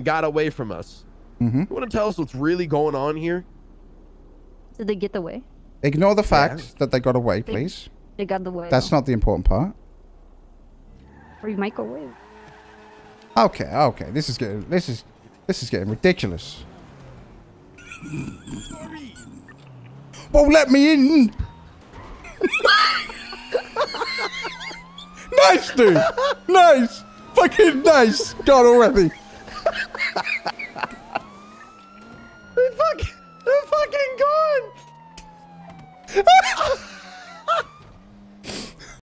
got away from us. Mm-hmm. You want to tell us what's really going on here? Did they get away? Ignore the fact that they got away, They- please. They got away. That's not the important part. Free microwave. Okay, okay. This is getting this is this is getting ridiculous. Won't let me in. nice, dude. Nice. Fucking nice. Gone already. They're fucking, they're fucking gone.